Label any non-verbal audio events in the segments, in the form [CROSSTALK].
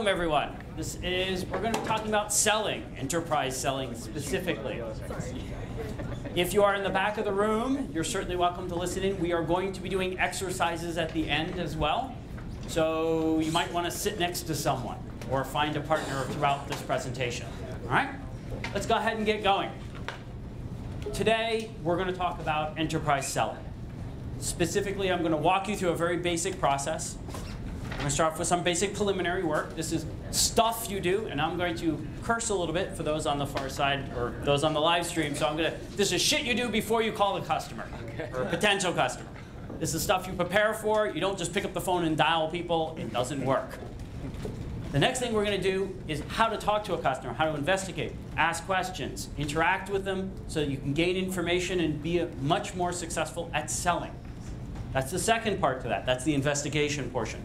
welcome everyone. This is, we're going to be talking about selling, enterprise selling specifically. If you are in the back of the room, you're certainly welcome to listen in. We are going to be doing exercises at the end as well. So you might want to sit next to someone or find a partner throughout this presentation. All right? Let's go ahead and get going. Today, we're going to talk about enterprise selling. Specifically, I'm going to walk you through a very basic process. I'm going to start off with some basic preliminary work. This is stuff you do, and I'm going to curse a little bit for those on the far side or those on the live stream. So I'm going to, this is shit you do before you call the customer or a potential customer. This is stuff you prepare for. You don't just pick up the phone and dial people. It doesn't work. The next thing we're going to do is how to talk to a customer, how to investigate, ask questions, interact with them so that you can gain information and be much more successful at selling. That's the second part to that. That's the investigation portion.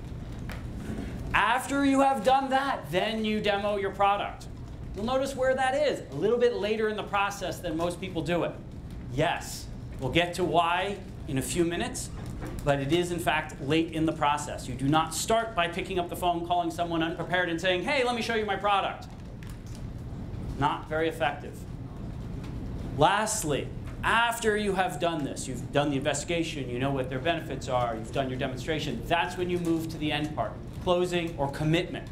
After you have done that, then you demo your product. You'll notice where that is, a little bit later in the process than most people do it. Yes, we'll get to why in a few minutes, but it is in fact late in the process. You do not start by picking up the phone, calling someone unprepared and saying, hey, let me show you my product. Not very effective. Lastly, after you have done this, you've done the investigation, you know what their benefits are, you've done your demonstration, that's when you move to the end part, closing or commitment.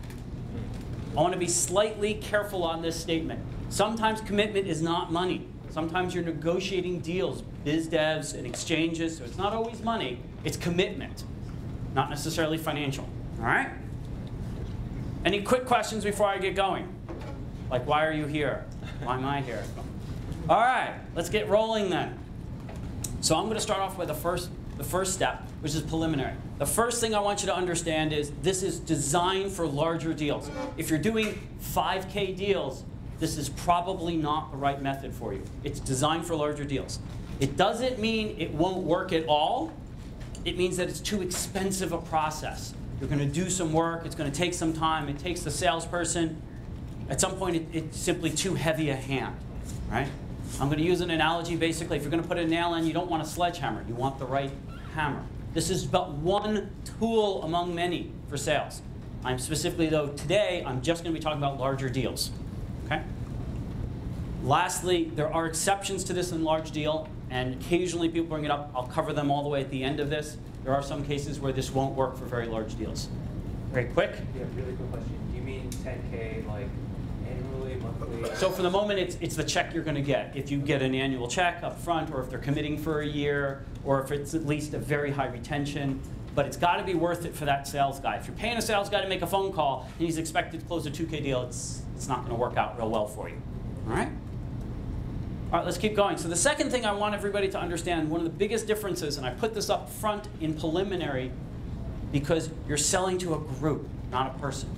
I want to be slightly careful on this statement. Sometimes commitment is not money. Sometimes you're negotiating deals, biz devs and exchanges, so it's not always money, it's commitment, not necessarily financial. All right? Any quick questions before I get going? Like, why are you here? Why am I here? All right, let's get rolling then. So I'm going to start off with the first, the first step, which is preliminary. The first thing I want you to understand is this is designed for larger deals. If you're doing 5K deals, this is probably not the right method for you. It's designed for larger deals. It doesn't mean it won't work at all. It means that it's too expensive a process. You're going to do some work. It's going to take some time. It takes the salesperson. At some point, it, it's simply too heavy a hand, right? I'm going to use an analogy basically. If you're going to put a nail in, you don't want a sledgehammer. You want the right hammer. This is but one tool among many for sales. I'm specifically, though, today, I'm just going to be talking about larger deals. Okay? Lastly, there are exceptions to this in large deal, and occasionally people bring it up. I'll cover them all the way at the end of this. There are some cases where this won't work for very large deals. Very quick. Yeah, really quick question. Do you mean 10K like? So for the moment, it's, it's the check you're going to get. If you get an annual check up front, or if they're committing for a year, or if it's at least a very high retention, but it's got to be worth it for that sales guy. If you're paying a sales guy to make a phone call and he's expected to close a 2K deal, it's, it's not going to work out real well for you. All right? All right, let's keep going. So the second thing I want everybody to understand, one of the biggest differences, and I put this up front in preliminary because you're selling to a group, not a person.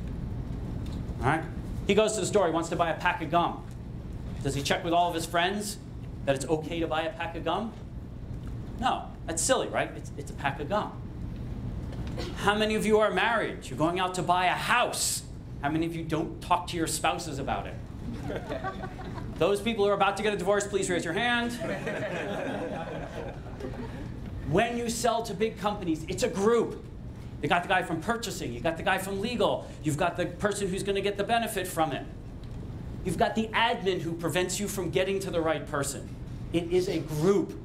All right? He goes to the store, he wants to buy a pack of gum. Does he check with all of his friends that it's okay to buy a pack of gum? No, that's silly, right? It's, it's a pack of gum. How many of you are married? You're going out to buy a house. How many of you don't talk to your spouses about it? [LAUGHS] Those people who are about to get a divorce, please raise your hand. [LAUGHS] when you sell to big companies, it's a group. You got the guy from purchasing, you got the guy from legal, you've got the person who's going to get the benefit from it. You've got the admin who prevents you from getting to the right person. It is a group.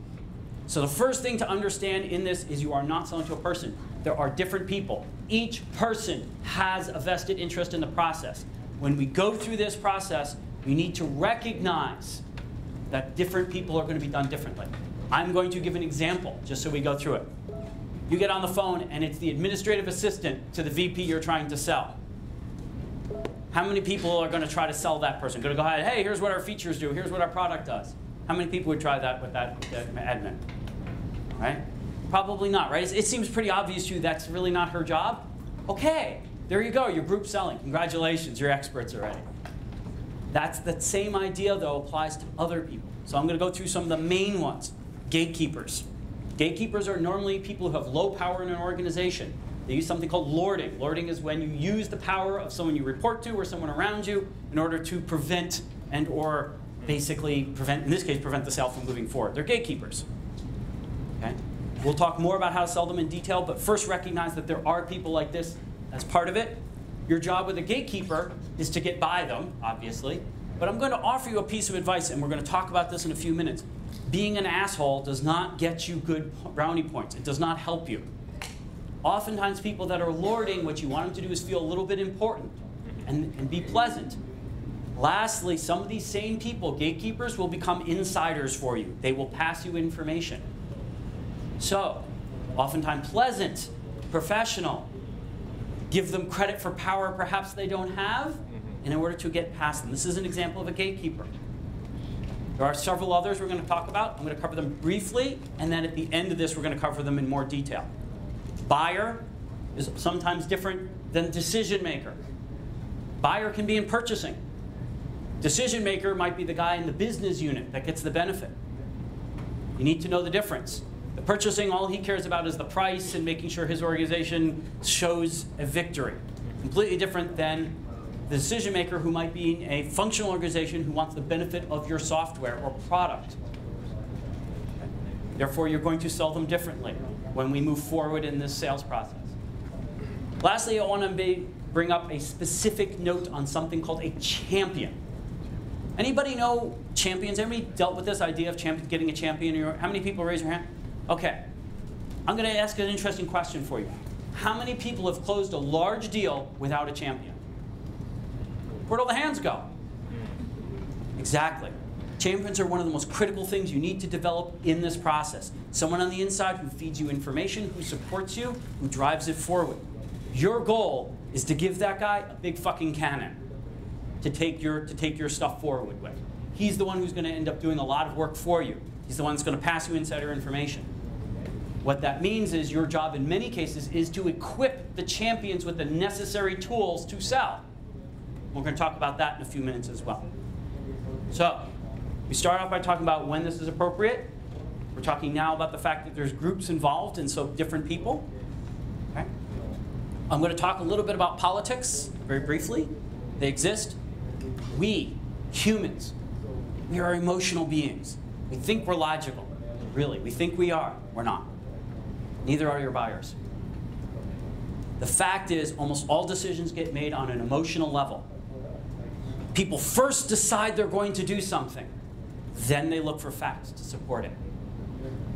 So the first thing to understand in this is you are not selling to a person. There are different people. Each person has a vested interest in the process. When we go through this process, we need to recognize that different people are going to be done differently. I'm going to give an example just so we go through it. You get on the phone and it's the administrative assistant to the VP you're trying to sell. How many people are going to try to sell that person? Going to go ahead, hey, here's what our features do, here's what our product does. How many people would try that with that, that admin? Right? Probably not, right? It seems pretty obvious to you that's really not her job. Okay, there you go, you're group selling. Congratulations, you're experts already. That's the same idea, though, applies to other people. So I'm going to go through some of the main ones. Gatekeepers. Gatekeepers are normally people who have low power in an organization. They use something called lording. Lording is when you use the power of someone you report to or someone around you in order to prevent and or basically prevent, in this case, prevent the sale from moving forward. They're gatekeepers. Okay? We'll talk more about how to sell them in detail, but first recognize that there are people like this as part of it. Your job with a gatekeeper is to get by them, obviously. But I'm going to offer you a piece of advice, and we're going to talk about this in a few minutes. Being an asshole does not get you good brownie points, it does not help you. Oftentimes, people that are lording, what you want them to do is feel a little bit important and, and be pleasant. Lastly, some of these same people, gatekeepers, will become insiders for you. They will pass you information. So, oftentimes pleasant, professional, give them credit for power perhaps they don't have mm-hmm. in order to get past them. This is an example of a gatekeeper. There are several others we're going to talk about. I'm going to cover them briefly, and then at the end of this, we're going to cover them in more detail. Buyer is sometimes different than decision maker. Buyer can be in purchasing. Decision maker might be the guy in the business unit that gets the benefit. You need to know the difference. The purchasing, all he cares about is the price and making sure his organization shows a victory. Completely different than the decision maker who might be in a functional organization who wants the benefit of your software or product. Therefore, you're going to sell them differently when we move forward in this sales process. Lastly, I want to bring up a specific note on something called a champion. Anybody know champions? Anybody dealt with this idea of champion, getting a champion? How many people raise your hand? Okay. I'm going to ask an interesting question for you. How many people have closed a large deal without a champion? Where'd all the hands go? Exactly. Champions are one of the most critical things you need to develop in this process. Someone on the inside who feeds you information, who supports you, who drives it forward. Your goal is to give that guy a big fucking cannon to take your, to take your stuff forward with. He's the one who's going to end up doing a lot of work for you. He's the one that's going to pass you insider information. What that means is your job in many cases is to equip the champions with the necessary tools to sell. We're going to talk about that in a few minutes as well. So, we start off by talking about when this is appropriate. We're talking now about the fact that there's groups involved and so different people. Okay? I'm going to talk a little bit about politics very briefly. They exist. We, humans, we are emotional beings. We think we're logical. Really, we think we are. We're not. Neither are your buyers. The fact is, almost all decisions get made on an emotional level. People first decide they're going to do something, then they look for facts to support it.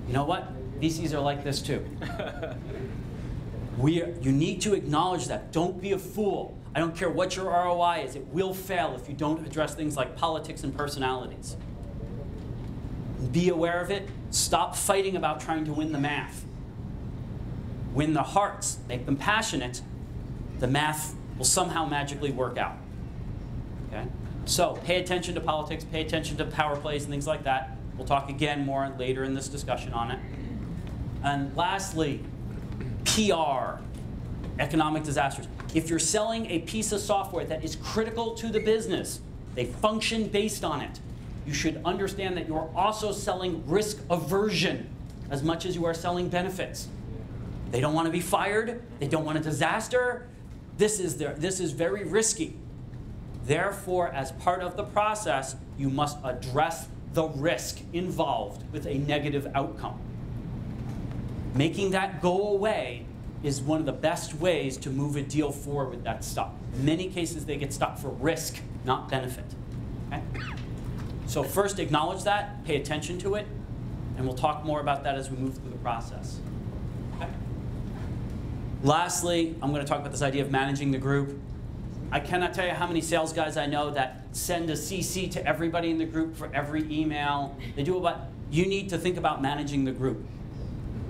You know what? VCs are like this too. [LAUGHS] we are, you need to acknowledge that. Don't be a fool. I don't care what your ROI is, it will fail if you don't address things like politics and personalities. Be aware of it. Stop fighting about trying to win the math. Win the hearts, make them passionate. The math will somehow magically work out. Okay? So pay attention to politics, pay attention to power plays and things like that. We'll talk again more later in this discussion on it. And lastly, PR, economic disasters. If you're selling a piece of software that is critical to the business, they function based on it, you should understand that you're also selling risk aversion as much as you are selling benefits. They don't want to be fired, they don't want a disaster. This is, their, this is very risky. Therefore, as part of the process, you must address the risk involved with a negative outcome. Making that go away is one of the best ways to move a deal forward with that stuff. In many cases, they get stuck for risk, not benefit. Okay? So first, acknowledge that, pay attention to it, and we'll talk more about that as we move through the process. Okay? Lastly, I'm going to talk about this idea of managing the group. I cannot tell you how many sales guys I know that send a CC to everybody in the group for every email. They do about, you need to think about managing the group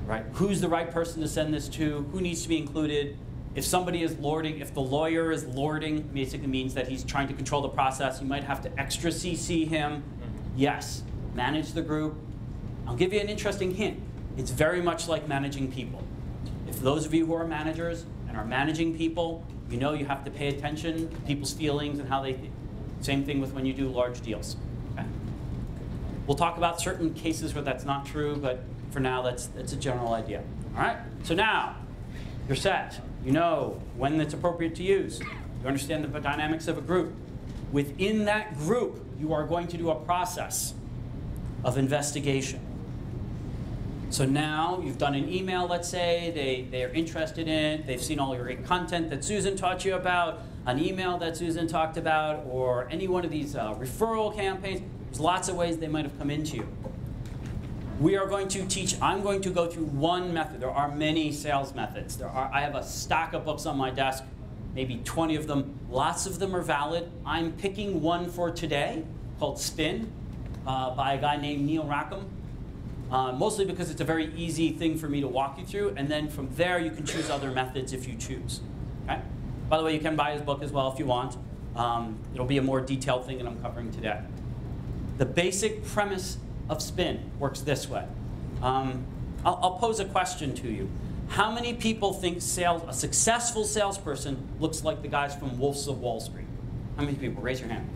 right? Who's the right person to send this to? Who needs to be included? If somebody is lording, if the lawyer is lording, basically means that he's trying to control the process, you might have to extra CC him. Mm-hmm. Yes, manage the group. I'll give you an interesting hint. It's very much like managing people. If those of you who are managers and are managing people, you know you have to pay attention to people's feelings and how they think. Same thing with when you do large deals. Okay? We'll talk about certain cases where that's not true, but for now, that's, that's a general idea. All right? So now, you're set. You know when it's appropriate to use. You understand the dynamics of a group. Within that group, you are going to do a process of investigation. So now you've done an email, let's say, they, they are interested in they've seen all your great content that Susan taught you about. an email that Susan talked about, or any one of these uh, referral campaigns. There's lots of ways they might have come into you. We are going to teach, I'm going to go through one method. There are many sales methods. There are, I have a stack of books on my desk, maybe 20 of them. Lots of them are valid. I'm picking one for today called Spin uh, by a guy named Neil Rackham. Uh, mostly because it's a very easy thing for me to walk you through, and then from there you can choose other methods if you choose. Okay? By the way, you can buy his book as well if you want. Um, it'll be a more detailed thing that I'm covering today. The basic premise of spin works this way. Um, I'll, I'll pose a question to you. How many people think sales, a successful salesperson looks like the guys from Wolves of Wall Street? How many people? Raise your hand.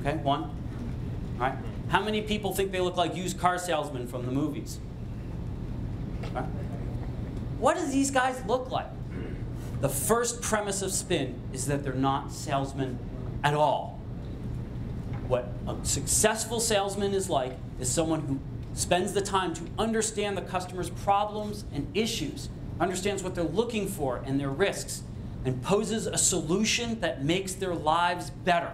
Okay, one. All right. How many people think they look like used car salesmen from the movies? Okay. What do these guys look like? The first premise of spin is that they're not salesmen at all. What a successful salesman is like is someone who spends the time to understand the customer's problems and issues, understands what they're looking for and their risks, and poses a solution that makes their lives better.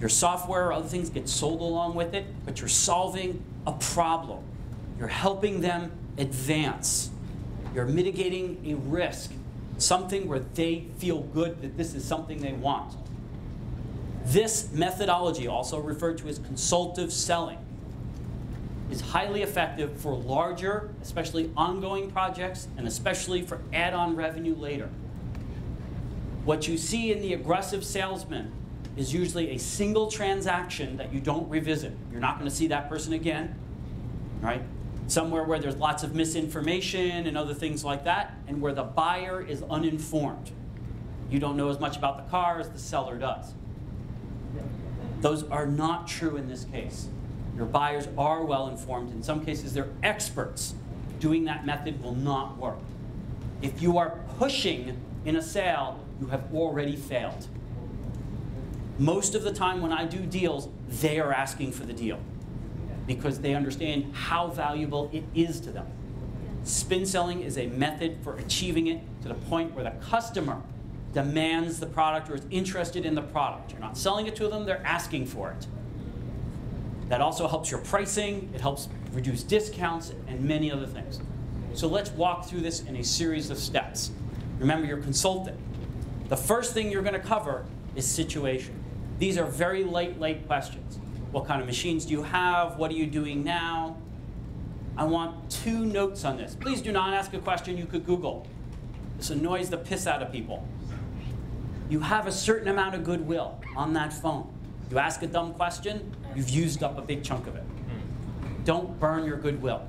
Your software or other things get sold along with it, but you're solving a problem. You're helping them advance. You're mitigating a risk, something where they feel good that this is something they want. This methodology, also referred to as consultative selling, is highly effective for larger, especially ongoing projects, and especially for add on revenue later. What you see in the aggressive salesman is usually a single transaction that you don't revisit. You're not going to see that person again, right? Somewhere where there's lots of misinformation and other things like that, and where the buyer is uninformed. You don't know as much about the car as the seller does. Those are not true in this case. Your buyers are well informed. In some cases, they're experts. Doing that method will not work. If you are pushing in a sale, you have already failed. Most of the time when I do deals, they are asking for the deal because they understand how valuable it is to them. Spin selling is a method for achieving it to the point where the customer demands the product or is interested in the product. You're not selling it to them, they're asking for it. That also helps your pricing, it helps reduce discounts, and many other things. So let's walk through this in a series of steps. Remember, you're consulting. The first thing you're going to cover is situation. These are very light, light questions. What kind of machines do you have? What are you doing now? I want two notes on this. Please do not ask a question you could Google. This annoys the piss out of people. You have a certain amount of goodwill on that phone. You ask a dumb question, you've used up a big chunk of it. Don't burn your goodwill.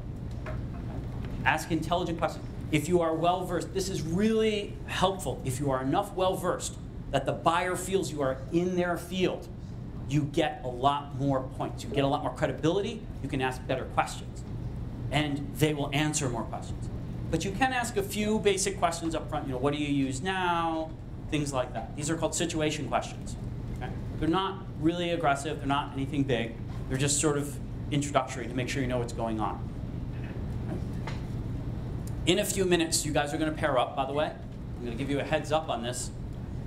Ask intelligent questions. If you are well versed, this is really helpful. If you are enough well versed that the buyer feels you are in their field, you get a lot more points. You get a lot more credibility. You can ask better questions. And they will answer more questions. But you can ask a few basic questions up front. You know, what do you use now? Things like that. These are called situation questions. Okay? They're not really aggressive. They're not anything big. They're just sort of introductory to make sure you know what's going on. Okay? In a few minutes, you guys are going to pair up, by the way. I'm going to give you a heads up on this.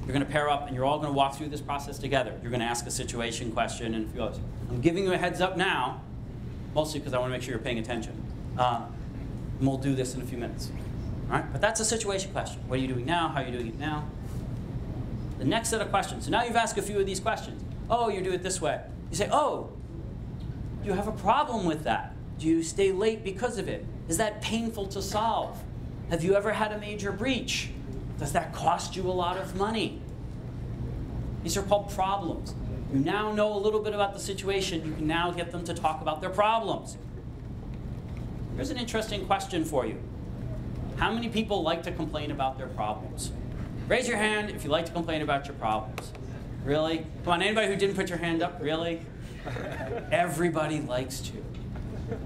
You're going to pair up and you're all going to walk through this process together. You're going to ask a situation question and a few others. I'm giving you a heads up now, mostly because I want to make sure you're paying attention. Um, and we'll do this in a few minutes. All right? But that's a situation question. What are you doing now? How are you doing it now? The next set of questions. So now you've asked a few of these questions. Oh, you do it this way. You say, oh, you have a problem with that. Do you stay late because of it? Is that painful to solve? Have you ever had a major breach? Does that cost you a lot of money? These are called problems. You now know a little bit about the situation. You can now get them to talk about their problems. Here's an interesting question for you. How many people like to complain about their problems? Raise your hand if you like to complain about your problems. Really? Come on, anybody who didn't put your hand up? Really? [LAUGHS] Everybody likes to.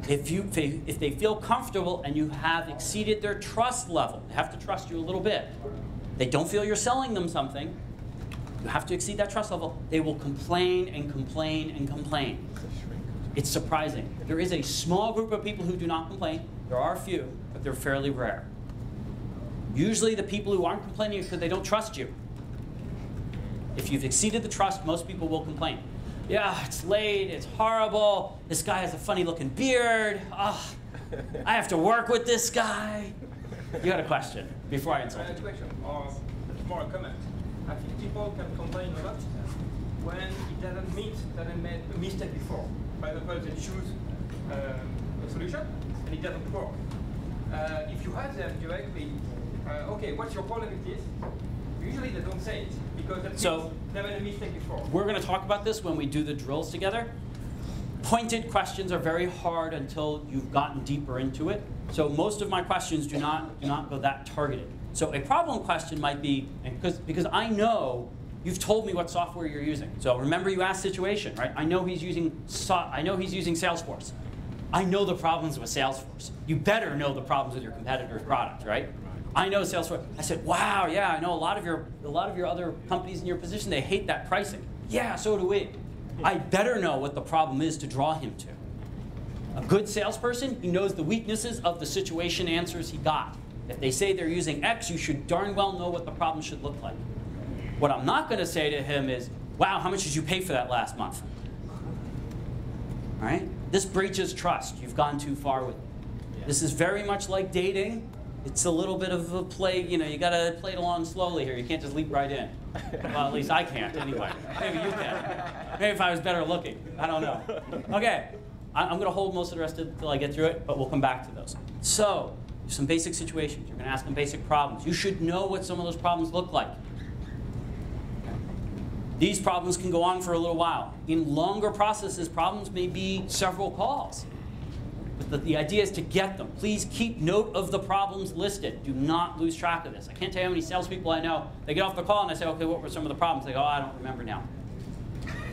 If, you, if they feel comfortable and you have exceeded their trust level, they have to trust you a little bit. They don't feel you're selling them something. You have to exceed that trust level. They will complain and complain and complain. It's surprising. There is a small group of people who do not complain. There are a few, but they're fairly rare. Usually the people who aren't complaining is because they don't trust you. If you've exceeded the trust, most people will complain. Yeah, it's late, it's horrible, this guy has a funny looking beard, Ugh, I have to work with this guy. You had a question before I I insult have a you. question, or more a comment. I think people can complain a lot when it doesn't meet that they made a mistake before. For example, they choose um, a solution and it doesn't work. Uh, if you ask them directly, uh, okay, what's your problem with this? Usually they don't say it because that So- they made a mistake before. We're going to talk about this when we do the drills together. Pointed questions are very hard until you've gotten deeper into it. So most of my questions do not, do not go that targeted. So a problem question might be, because, because I know you've told me what software you're using. So remember you asked situation, right? I know he's using, I know he's using Salesforce. I know the problems with Salesforce. You better know the problems with your competitor's product, right? I know Salesforce. I said, wow, yeah, I know a lot of your a lot of your other companies in your position, they hate that pricing. Yeah, so do we. I better know what the problem is to draw him to. A good salesperson, he knows the weaknesses of the situation answers he got. If they say they're using X, you should darn well know what the problem should look like. What I'm not going to say to him is, wow, how much did you pay for that last month? All right? This breaches trust. You've gone too far with it. This is very much like dating. It's a little bit of a play, you know, you got to play it along slowly here. You can't just leap right in. Well, at least I can't anyway. Maybe you can. Maybe if I was better looking. I don't know. Okay. I'm going to hold most of the rest until I get through it, but we'll come back to those. So, some basic situations. You're going to ask them basic problems. You should know what some of those problems look like. These problems can go on for a little while. In longer processes, problems may be several calls. But the, the idea is to get them. Please keep note of the problems listed. Do not lose track of this. I can't tell you how many salespeople I know. They get off the call and I say, okay, what were some of the problems? They go, oh, I don't remember now.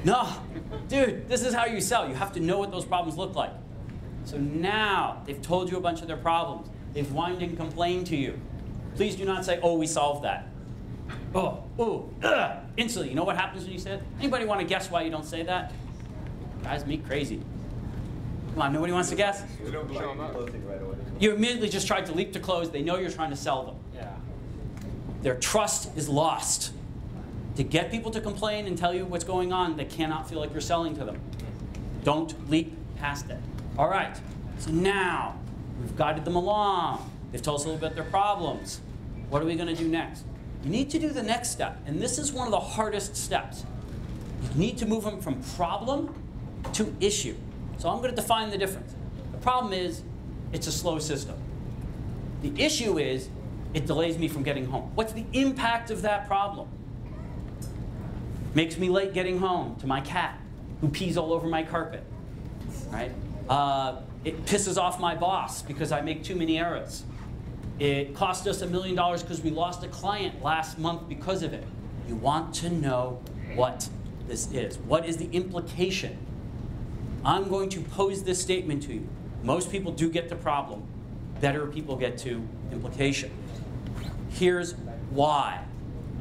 No, dude, this is how you sell. You have to know what those problems look like. So now they've told you a bunch of their problems. They've whined and complained to you. Please do not say, oh, we solved that. Oh, oh, ugh, instantly. You know what happens when you say it? Anybody want to guess why you don't say that? Drives me crazy. Come on, nobody wants to guess? You don't show them closing right away. You immediately just tried to leap to close. They know you're trying to sell them. Yeah. Their trust is lost. To get people to complain and tell you what's going on, they cannot feel like you're selling to them. Don't leap past it. All right, so now we've guided them along. They've told us a little bit their problems. What are we going to do next? You need to do the next step, and this is one of the hardest steps. You need to move them from problem to issue. So I'm going to define the difference. The problem is it's a slow system. The issue is it delays me from getting home. What's the impact of that problem? Makes me late getting home to my cat who pees all over my carpet. Right? Uh, it pisses off my boss because I make too many errors. It cost us a million dollars because we lost a client last month because of it. You want to know what this is. What is the implication? I'm going to pose this statement to you. Most people do get the problem. Better people get to implication. Here's why.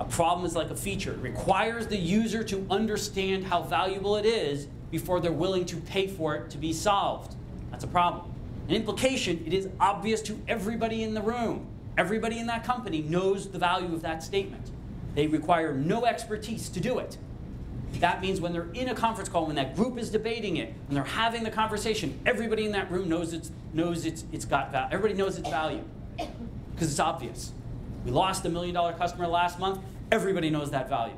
A problem is like a feature. It requires the user to understand how valuable it is before they're willing to pay for it to be solved. That's a problem. An implication, it is obvious to everybody in the room. Everybody in that company knows the value of that statement. They require no expertise to do it. That means when they're in a conference call, when that group is debating it, when they're having the conversation, everybody in that room knows it's knows it's it's got value. Everybody knows its value because it's obvious. We lost a million dollar customer last month. Everybody knows that value.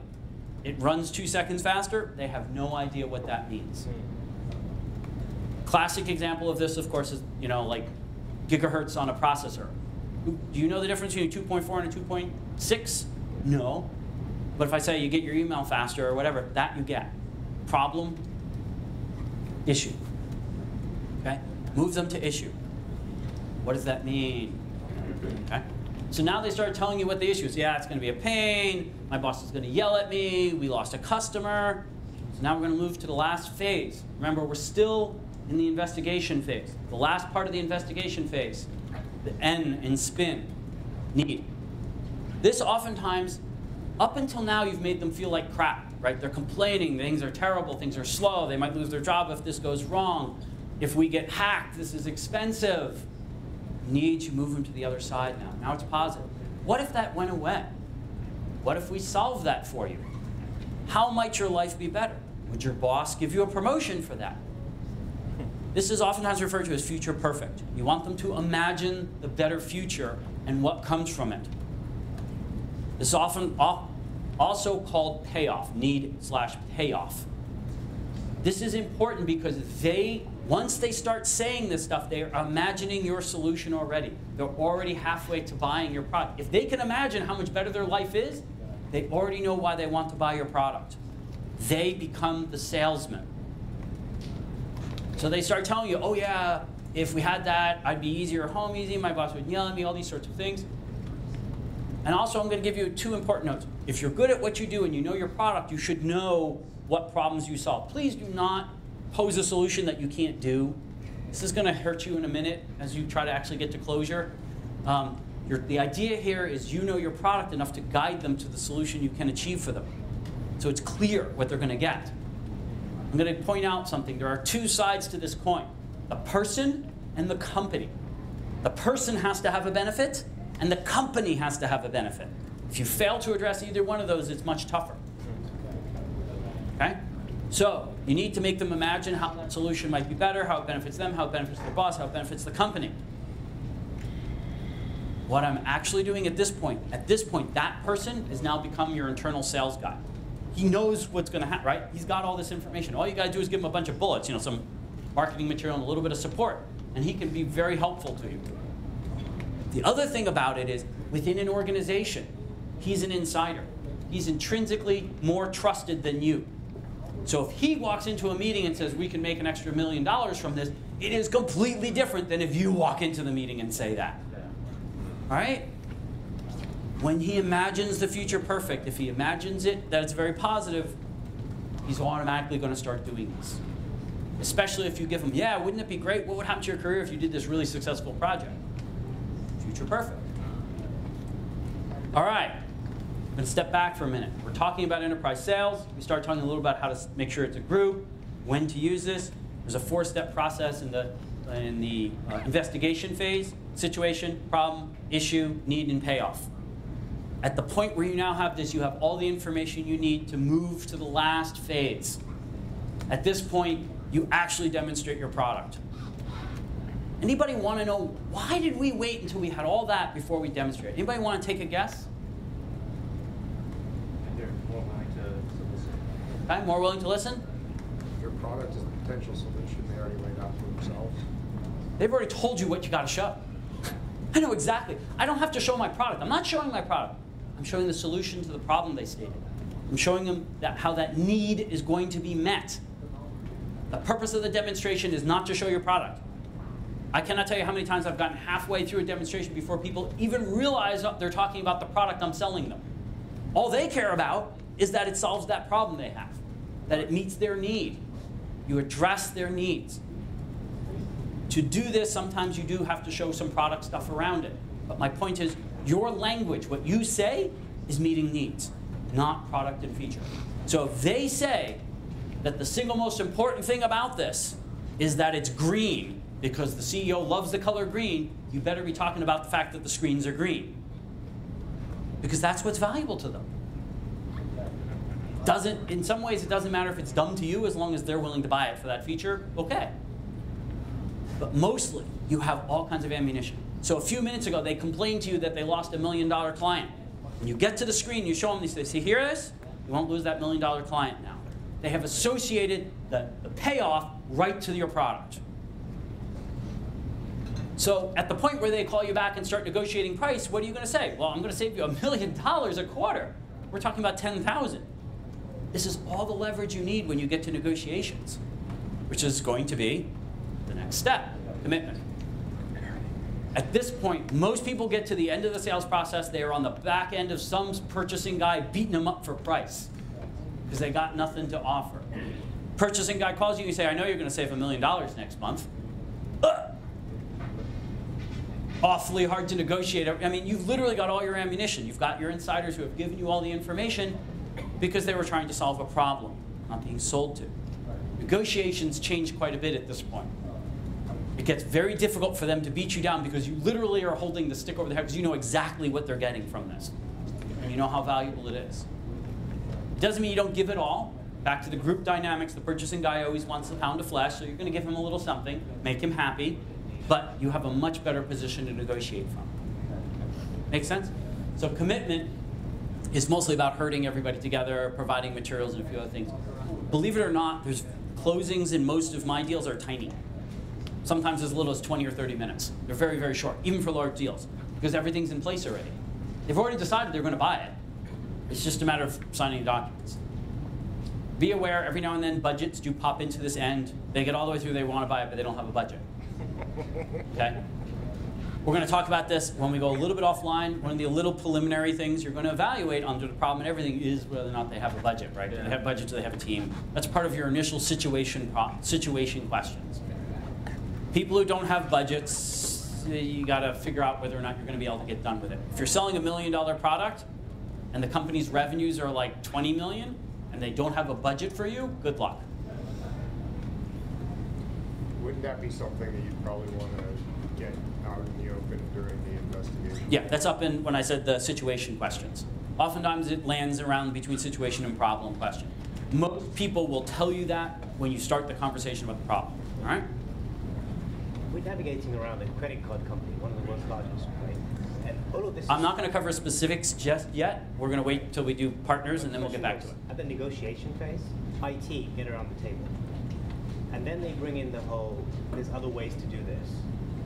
It runs two seconds faster. They have no idea what that means. Classic example of this, of course, is you know like gigahertz on a processor. Do you know the difference between 2.4 and a 2.6? No. But if I say you get your email faster or whatever, that you get. Problem, issue. Okay? Move them to issue. What does that mean? Okay? So now they start telling you what the issue is. Yeah, it's going to be a pain. My boss is going to yell at me. We lost a customer. So now we're going to move to the last phase. Remember, we're still in the investigation phase. The last part of the investigation phase, the N in spin, need. This oftentimes, up until now, you've made them feel like crap, right? They're complaining, things are terrible, things are slow, they might lose their job if this goes wrong. If we get hacked, this is expensive. Need to move them to the other side now. Now it's positive. What if that went away? What if we solve that for you? How might your life be better? Would your boss give you a promotion for that? This is oftentimes referred to as future perfect. You want them to imagine the better future and what comes from it. This is often also called payoff, need slash payoff. This is important because they, once they start saying this stuff, they are imagining your solution already. They're already halfway to buying your product. If they can imagine how much better their life is, they already know why they want to buy your product. They become the salesman. So they start telling you, oh yeah, if we had that, I'd be easier at home easy, my boss would yell at me, all these sorts of things. And also, I'm going to give you two important notes. If you're good at what you do and you know your product, you should know what problems you solve. Please do not pose a solution that you can't do. This is going to hurt you in a minute as you try to actually get to closure. Um, your, the idea here is you know your product enough to guide them to the solution you can achieve for them. So it's clear what they're going to get. I'm going to point out something. There are two sides to this coin the person and the company. The person has to have a benefit, and the company has to have a benefit. If you fail to address either one of those, it's much tougher. Okay? So, you need to make them imagine how that solution might be better, how it benefits them, how it benefits their boss, how it benefits the company. What I'm actually doing at this point, at this point, that person has now become your internal sales guy. He knows what's going to happen, right? He's got all this information. All you got to do is give him a bunch of bullets, you know, some marketing material and a little bit of support, and he can be very helpful to you. The other thing about it is, within an organization, he's an insider. He's intrinsically more trusted than you. So if he walks into a meeting and says, we can make an extra million dollars from this, it is completely different than if you walk into the meeting and say that. All right? When he imagines the future perfect, if he imagines it that it's very positive, he's automatically going to start doing this. Especially if you give him, yeah, wouldn't it be great? What would happen to your career if you did this really successful project? Future perfect. All right. To step back for a minute. We're talking about enterprise sales. We start talking a little about how to make sure it's a group, when to use this. There's a four-step process in the in the uh, investigation phase: situation, problem, issue, need, and payoff. At the point where you now have this, you have all the information you need to move to the last phase. At this point, you actually demonstrate your product. Anybody want to know why did we wait until we had all that before we demonstrate? Anybody want to take a guess? They're more willing to solicit. Okay, more willing to listen? Your product is a potential solution they already laid out for themselves. They've already told you what you got to show. I know exactly. I don't have to show my product. I'm not showing my product. I'm showing the solution to the problem they stated. I'm showing them that how that need is going to be met. The purpose of the demonstration is not to show your product. I cannot tell you how many times I've gotten halfway through a demonstration before people even realize they're talking about the product I'm selling them. All they care about is that it solves that problem they have, that it meets their need. You address their needs. To do this, sometimes you do have to show some product stuff around it. But my point is, your language, what you say, is meeting needs, not product and feature. So if they say that the single most important thing about this is that it's green because the CEO loves the color green, you better be talking about the fact that the screens are green. Because that's what's valuable to them. Doesn't in some ways it doesn't matter if it's dumb to you as long as they're willing to buy it for that feature, okay. But mostly you have all kinds of ammunition. So a few minutes ago they complained to you that they lost a million dollar client. When you get to the screen, you show them, they say, see, hear this? You won't lose that million dollar client now. They have associated the, the payoff right to your product. So at the point where they call you back and start negotiating price, what are you going to say? Well, I'm going to save you a million dollars a quarter. We're talking about 10,000. This is all the leverage you need when you get to negotiations, which is going to be the next step, commitment. At this point, most people get to the end of the sales process, they are on the back end of some purchasing guy beating them up for price because they got nothing to offer. Purchasing guy calls you and you say, I know you're going to save a million dollars next month. Ugh. Awfully hard to negotiate. I mean, you've literally got all your ammunition. You've got your insiders who have given you all the information because they were trying to solve a problem, not being sold to. Negotiations change quite a bit at this point. It gets very difficult for them to beat you down because you literally are holding the stick over their head because you know exactly what they're getting from this. And you know how valuable it is. It doesn't mean you don't give it all. Back to the group dynamics, the purchasing guy always wants a pound of flesh, so you're going to give him a little something, make him happy, but you have a much better position to negotiate from. Make sense? So commitment is mostly about herding everybody together, providing materials, and a few other things. Believe it or not, there's closings in most of my deals are tiny. Sometimes as little as 20 or 30 minutes. They're very, very short, even for large deals, because everything's in place already. They've already decided they're going to buy it. It's just a matter of signing the documents. Be aware, every now and then budgets do pop into this end. They get all the way through, they want to buy it, but they don't have a budget. Okay? We're going to talk about this when we go a little bit offline. One of the little preliminary things you're going to evaluate under the problem and everything is whether or not they have a budget, right? Do they have a budget? Do they have a team? That's part of your initial situation pro- situation questions. People who don't have budgets, you got to figure out whether or not you're going to be able to get done with it. If you're selling a million dollar product and the company's revenues are like 20 million and they don't have a budget for you, good luck. Wouldn't that be something that you'd probably want to get out in the open during the investigation? Yeah, that's up in when I said the situation questions. Oftentimes it lands around between situation and problem question. Most people will tell you that when you start the conversation about the problem. All right? We're navigating around a credit card company, one of the world's largest, right? And all of this. I'm not going to cover specifics just yet. We're going to wait until we do partners and then we'll get back to it. At the negotiation phase, IT get around the table, and then they bring in the whole. There's other ways to do this,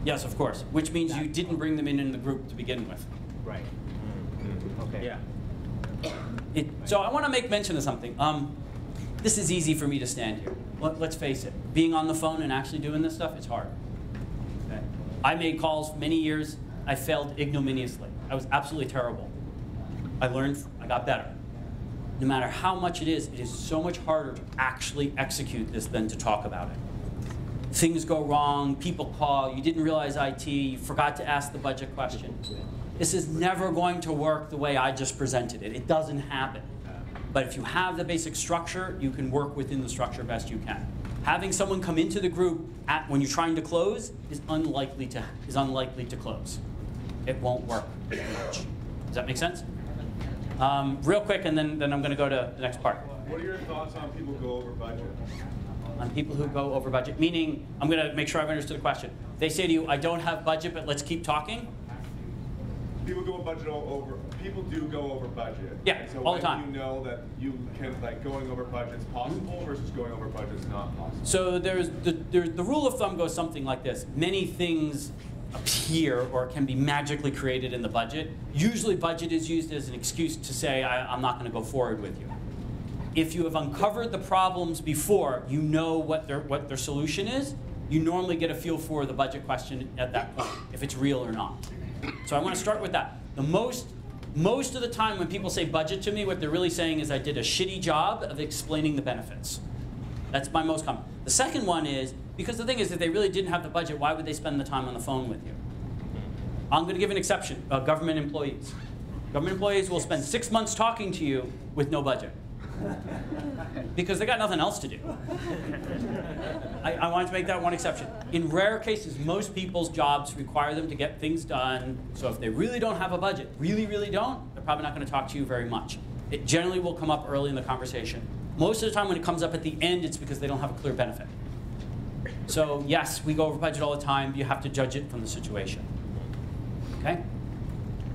Yes, of course. Which means you didn't bring them in in the group to begin with. right? Okay. It, so I want to make mention of something. Um, this is easy for me to stand here. Let, us face it. Being on the phone and actually doing this stuff, it's hard. Okay? I made calls many years. I failed ignominiously. I was absolutely terrible. I learned. I got better. No matter how much it is, it is so much harder to actually execute this than to talk about it. Things go wrong. People call. You didn't realize IT. You forgot to ask the budget question. This is never going to work the way I just presented it. It doesn't happen. But if you have the basic structure, you can work within the structure best you can. Having someone come into the group at, when you're trying to close is unlikely to, is unlikely to close. It won't work. Does that make sense? Um, real quick, and then, then I'm going to go to the next part. What are your thoughts on people go over budget? On people who go over budget, meaning, I'm going to make sure I've understood the question. They say to you, I don't have budget, but let's keep talking. People go budget over. People do go over budget. Yeah, So all the time. You know that you can like going over budget is possible mm-hmm. versus going over budget is not possible. So there's the, there's, the rule of thumb goes something like this. Many things appear or can be magically created in the budget. Usually budget is used as an excuse to say, I, I'm not going to go forward with you. If you have uncovered the problems before, you know what their, what their solution is, you normally get a feel for the budget question at that point, if it's real or not. So I want to start with that. The most, most of the time when people say budget to me, what they're really saying is I did a shitty job of explaining the benefits. That's my most common. The second one is because the thing is, if they really didn't have the budget, why would they spend the time on the phone with you? I'm going to give an exception uh, government employees. Government employees will spend six months talking to you with no budget [LAUGHS] because they got nothing else to do. I, I wanted to make that one exception. In rare cases, most people's jobs require them to get things done. So if they really don't have a budget, really, really don't, they're probably not going to talk to you very much. It generally will come up early in the conversation. Most of the time, when it comes up at the end, it's because they don't have a clear benefit. So yes, we go over budget all the time. You have to judge it from the situation. Okay?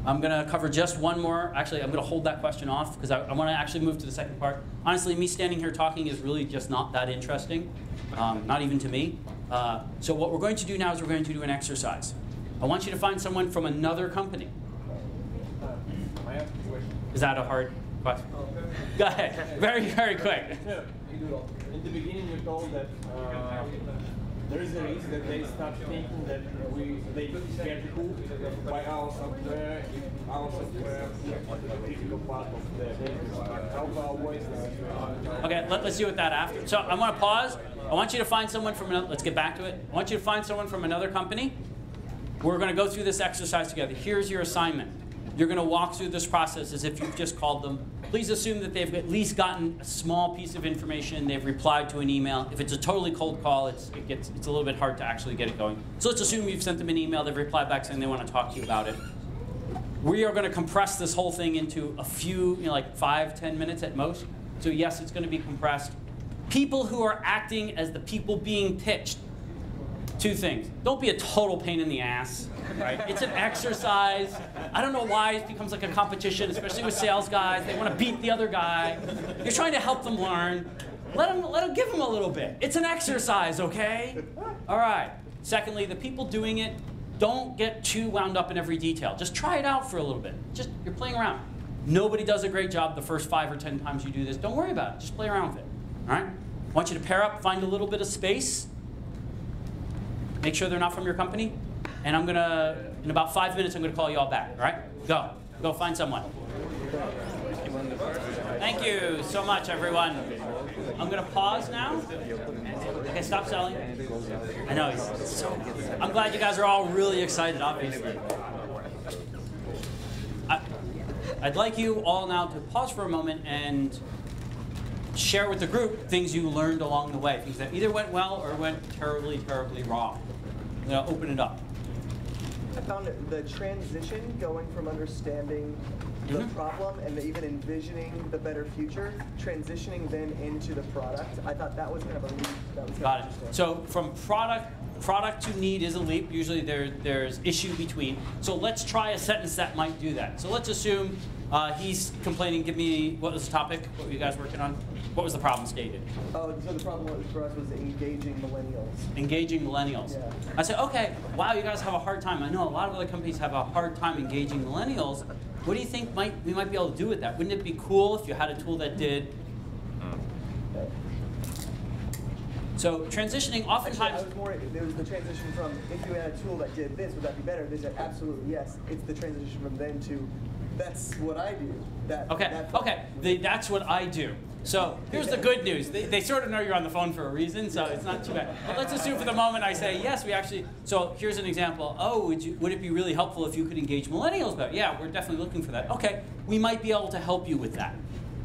I'm going to cover just one more. Actually, I'm going to hold that question off because I, I want to actually move to the second part. Honestly, me standing here talking is really just not that interesting, um, not even to me. Uh, so what we're going to do now is we're going to do an exercise. I want you to find someone from another company. I have a question. Is that a hard question? Go ahead. Very, very quick. In the beginning, you told that uh, there is a risk that they start thinking that we they get hooked by our software if our software is a critical part of the. How to? Okay, let, us deal with that after. So I want to pause. I want you to find someone from another, let's get back to it. I want you to find someone from another company. We're going to go through this exercise together. Here's your assignment. You're going to walk through this process as if you've just called them. please assume that they've at least gotten a small piece of information. They've replied to an email. If it's a totally cold call, it's, it gets, it's a little bit hard to actually get it going. So let's assume you've sent them an email. They've replied back saying they want to talk to you about it. We are going to compress this whole thing into a few, you know, like five, ten minutes at most. So yes, it's going to be compressed. People who are acting as the people being pitched two things. Don't be a total pain in the ass, right? It's an exercise. I don't know why it becomes like a competition, especially with sales guys. They want to beat the other guy. You're trying to help them learn. Let them, let them give them a little bit. It's an exercise, okay? All right. Secondly, the people doing it, don't get too wound up in every detail. Just try it out for a little bit. Just, you're playing around. Nobody does a great job the first five or ten times you do this. Don't worry about it. Just play around with it. All right? I want you to pair up, find a little bit of space. Make sure they're not from your company. And I'm gonna, in about five minutes, I'm gonna call you all back. All right? Go. Go find someone. Thank you so much, everyone. I'm gonna pause now. Okay, stop selling. I know he's so. I'm glad you guys are all really excited. Obviously. I, I'd like you all now to pause for a moment and share with the group things you learned along the way, things that either went well or went terribly, terribly wrong. I'm gonna open it up. I found the transition going from understanding the Mhm. problem and even envisioning the better future, transitioning then into the product. I thought that was kind of a leap. That was Got it. So from product product to need is a leap. Usually there there's issue between. So let's try a sentence that might do that. So let's assume uh, he's complaining. Give me what was the topic? What were you guys working on? What was the problem stated? Oh, so the problem was for us was engaging millennials. Engaging millennials. Yeah. I said, okay, wow, you guys have a hard time. I know a lot of other companies have a hard time engaging millennials. What do you think might we might be able to do with that? Wouldn't it be cool if you had a tool that did? Mm. So transitioning Actually, I oftentimes. was more, there was the transition from if you had a tool that did this, would that be better? They said absolutely yes. It's the transition from then to that's what I do. That Okay, okay, the, that's what I do. So here's the good news. They, they sort of know you're on the phone for a reason, so it's not too bad. But let's assume for the moment I say, yes, we actually, so here's an example. Oh, would, you, would it be really helpful if you could engage millennials better? Yeah, we're definitely looking for that. Okay, we might be able to help you with that.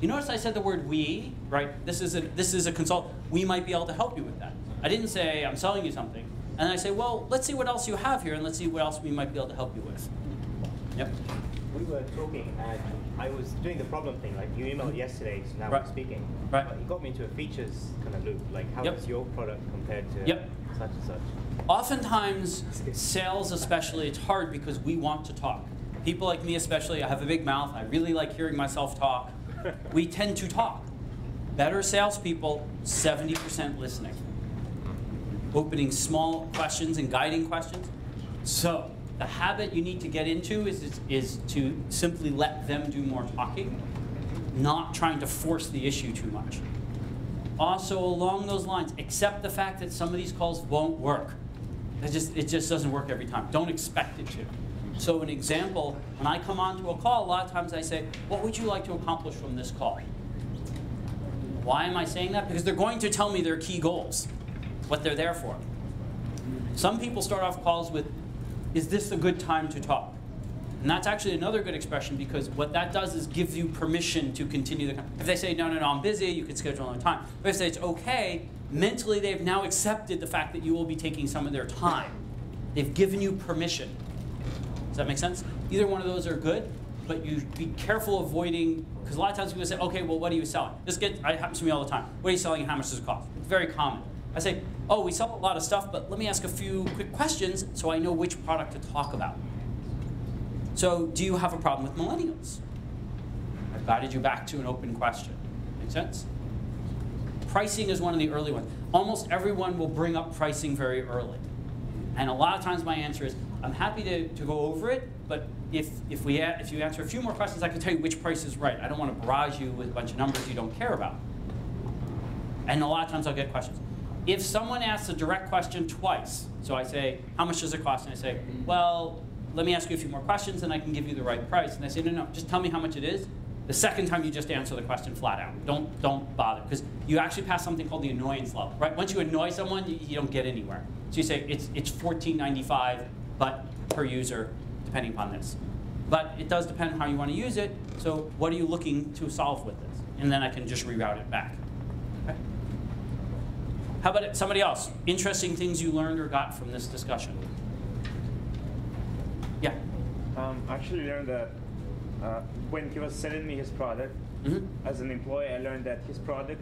You notice I said the word we, right? This is a, this is a consult. We might be able to help you with that. I didn't say I'm selling you something. And I say, well, let's see what else you have here and let's see what else we might be able to help you with. Yep. We were talking and I was doing the problem thing, like you emailed yesterday, so now Right. we're speaking. Right. But it got me into a features kind of loop, like how Yep. is your product compared to Yep. such and such. Oftentimes, sales especially, it's hard because we want to talk. People like me especially, I have a big mouth, I really like hearing myself talk. [LAUGHS] We tend to talk. Better salespeople, 70% listening. Opening small questions and guiding questions. So, the habit you need to get into is, is, is to simply let them do more talking, not trying to force the issue too much. Also, along those lines, accept the fact that some of these calls won't work. It just, it just doesn't work every time. Don't expect it to. So, an example, when I come onto a call, a lot of times I say, What would you like to accomplish from this call? Why am I saying that? Because they're going to tell me their key goals, what they're there for. Some people start off calls with, Is this a good time to talk? And that's actually another good expression because what that does is gives you permission to continue the. conversation. If they say, no, no, no, I'm busy, you can schedule another time. But if they say it's okay, mentally they've now accepted the fact that you will be taking some of their time. They've given you permission. Does that make sense? Either one of those are good, but you be careful avoiding, because a lot of times people say, okay, well, what are you selling? This get, it happens to me all the time. What are you selling and how much does it cost? It's very common. I say, oh, we sell a lot of stuff, but let me ask a few quick questions so I know which product to talk about. So, do you have a problem with millennials? I've guided you back to an open question. Make sense? Pricing is one of the early ones. Almost everyone will bring up pricing very early. And a lot of times my answer is, I'm happy to, to go over it, but if, if, we if you answer a few more questions, I can tell you which price is right. I don't want to barrage you with a bunch of numbers you don't care about. And a lot of times I'll get questions. If someone asks a direct question twice, so I say, how much does it cost? And I say, well, let me ask you a few more questions and I can give you the right price. And I say, no, no, just tell me how much it is. The second time you just answer the question flat out. Don't, don't bother, because you actually pass something called the annoyance level, right? Once you annoy someone, you, you don't get anywhere. So you say, it's, it's $14.95, but per user, depending upon this. but it does depend on how you want to use it. So what are you looking to solve with this? And then I can just reroute it back. How about it- somebody else? Interesting things you learned or got from this discussion? Yeah. Um, I actually learned that uh, when he was selling me his product, Mhm. as an employee, I learned that his product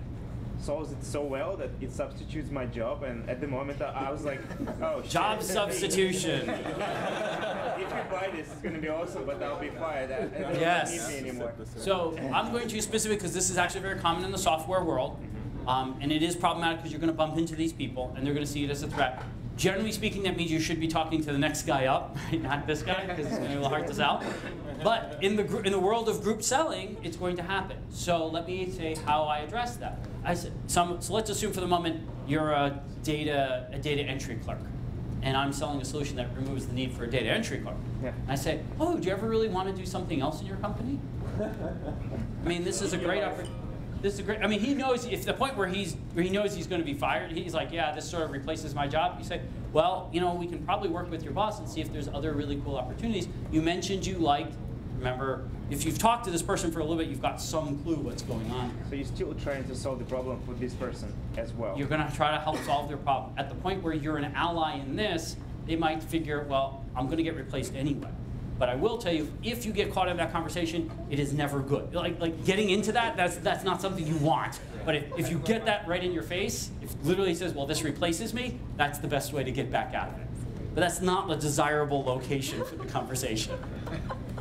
solves it so well that it substitutes my job. And at the moment, I, I was like, [LAUGHS] oh, shit. Job substitution. [LAUGHS] if you buy this, it's going to be awesome, but I'll be fired. I, I don't Yes. need me anymore. So I'm going to be specific because this is actually very common in the software world. Um, and it is problematic because you're going to bump into these people and they're going to see it as a threat. Generally speaking, that means you should be talking to the next guy up, [LAUGHS] right? not this guy, because it's going to be a little hard to sell. But in the, in the world of group selling, it's going to happen. So let me say how I address that. I said, some, so let's assume for the moment you're a data, a data entry clerk. And I'm selling a solution that removes the need for a data entry clerk. Yeah. I say, oh, do you ever really want to do something else in your company? [LAUGHS] I mean, this is a great opportunity. This is a great. I mean, he knows if the point where he's where he knows he's going to be fired. He's like, yeah, this sort of replaces my job. You say, well, you know, we can probably work with your boss and see if there's other really cool opportunities. You mentioned you liked. Remember, if you've talked to this person for a little bit, you've got some clue what's going on. So you're still trying to solve the problem with this person as well. You're going to try to help solve their problem. At the point where you're an ally in this, they might figure, well, I'm going to get replaced anyway. But I will tell you, if you get caught in that conversation, it is never good. Like, like getting into that, that's, that's not something you want. But if, if you get that right in your face, if literally says, well, this replaces me, that's the best way to get back out of it. But that's not a desirable location for the conversation.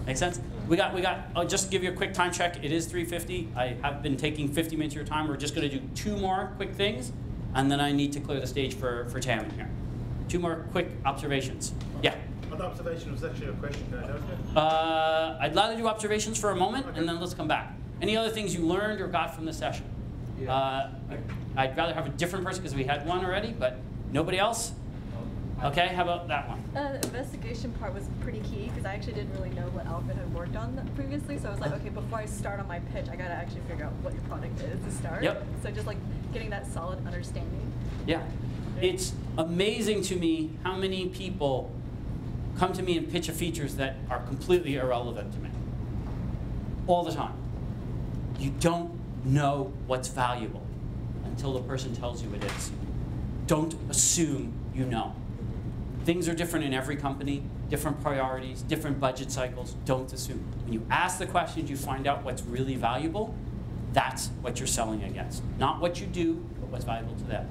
Make sense? We got, we got, I'll just give you a quick time check. It is 3.50. I have been taking 50 minutes of your time. We're just gonna do two more quick things, and then I need to clear the stage for, for Tam here. Two more quick observations. Yeah? An observation was actually a question, can I note it? Uh, I'd rather do observations for a moment, and then let's come back. Any other things you learned or got from the session? Yeah. Uh, I'd rather have a different person, because we had one already, but nobody else? Okay, how about that one? Uh, the investigation part was pretty key because I actually didn't really know what Alfred had worked on previously. So I was like, okay, before I start on my pitch, I gotta actually figure out what your product is to start. Yep. So just like getting that solid understanding. Yeah. It's amazing to me how many people come to me and pitch a features that are completely irrelevant to me. All the time. You don't know what's valuable until the person tells you it is. Don't assume you know. Things are different in every company, different priorities, different budget cycles. Don't assume. When you ask the questions, you find out what's really valuable. That's what you're selling against. Not what you do, but what's valuable to them.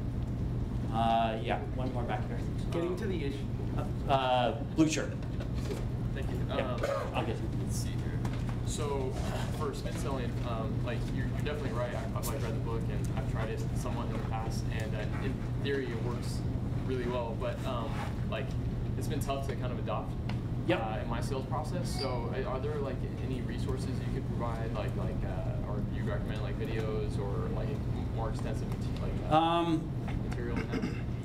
Uh, yeah, one more back here. Getting to the issue. Uh, blue shirt. Thank you. Yeah, Um, I'll get you. Let's see here. So for spin selling, um, like you're, you're definitely right. I, I've like read the book and I've tried it somewhat in the past, and uh, in theory it works really well. But um, like it's been tough to kind of adopt Yep. uh, in my sales process. So uh, are there like any resources you could provide, like like uh, or you recommend like videos or like more extensive like uh, Um, material?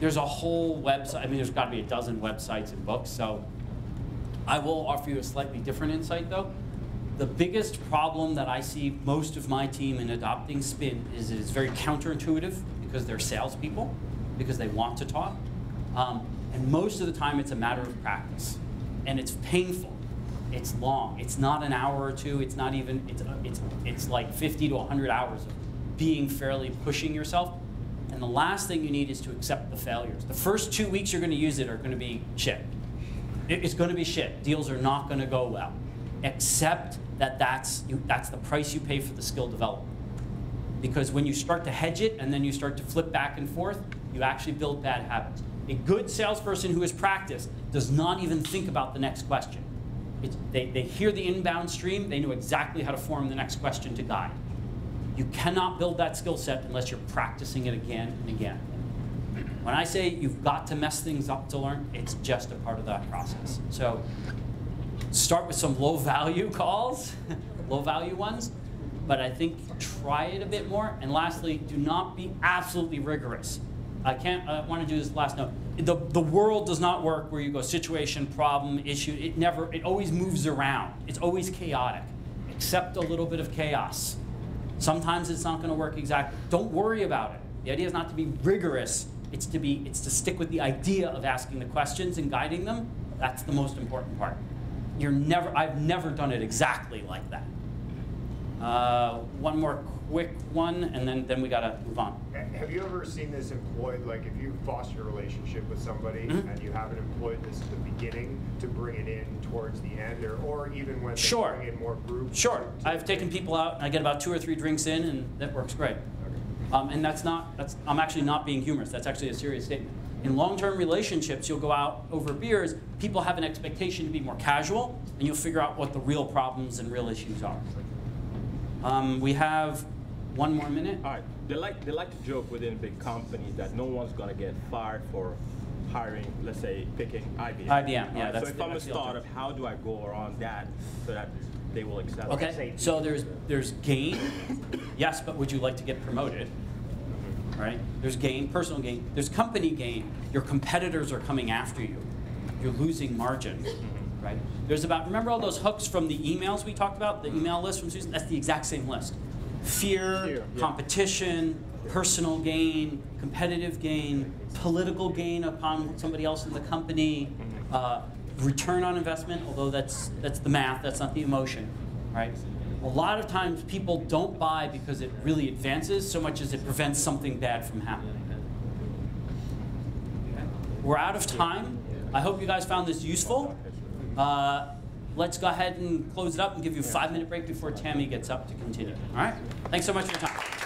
There's a whole website. I mean, there's got to be a dozen websites and books. So I will offer you a slightly different insight, though. The biggest problem that I see most of my team in adopting Spin is it is very counterintuitive because they're salespeople, because they want to talk, um, and most of the time it's a matter of practice, and it's painful. It's long. It's not an hour or two. It's not even. It's it's it's like 50 to 100 hours of being fairly pushing yourself. The last thing you need is to accept the failures. The first two weeks you're going to use it are going to be shit. It's going to be shit. Deals are not going to go well. Accept that that's, you, that's the price you pay for the skill development. Because when you start to hedge it and then you start to flip back and forth, you actually build bad habits. A good salesperson who has practiced does not even think about the next question. It's, they, they hear the inbound stream, they know exactly how to form the next question to guide. You cannot build that skill set unless you're practicing it again and again. When I say you've got to mess things up to learn, it's just a part of that process. So start with some low value [LAUGHS] calls, low value ones, but I think try it a bit more. And lastly, do not be absolutely rigorous. I can't, I want to do this last note. The, the world does not work where you go situation, problem, issue. It never, it always moves around. It's always chaotic. Accept a little bit of chaos. Sometimes it's not going to work exactly. Don't worry about it. The idea is not to be rigorous. It's to be. It's to stick with the idea of asking the questions and guiding them. That's the most important part. you're never, I've never done it exactly like that. Uh, one more quick one, and then, then we gotta move on. Have you ever seen this employed, like if you foster a relationship with somebody Mhm. and you haven't employed this at the beginning to bring it in towards the end, or, or even when Sure. bring in more groups? Sure, to- I've taken people out, and I get about two or three drinks in, and that works great. Um, and that's not, that's, I'm actually not being humorous, that's actually a serious statement. In long-term relationships, you'll go out over beers, people have an expectation to be more casual, and you'll figure out what the real problems and real issues are. Um, we have one more minute. All right. They like they like to joke within big companies that no one's gonna get fired for hiring, let's say, picking IBM. IBM, All yeah, right, that's So if the- I'm a that's the startup, how do I go around that so that they will accept? it? Okay, so there's, there's gain, yes, but would you like to get promoted? Right? There's gain, personal gain. There's company gain. Your competitors are coming after you. You're losing margin, right? There's about, remember all those hooks from the emails we talked about? The email list from Susan? That's the exact same list. Fear, Fear, yeah. competition, personal gain, competitive gain, political gain upon somebody else in the company, uh, return on investment, although that's, that's the math, that's not the emotion, right? A lot of times people don't buy because it really advances so much as it prevents something bad from happening. We're out of time. I hope you guys found this useful. Uh, let's go ahead and close it up and give you a five minute break before Tammy gets up to continue. All right? Thanks so much for your time.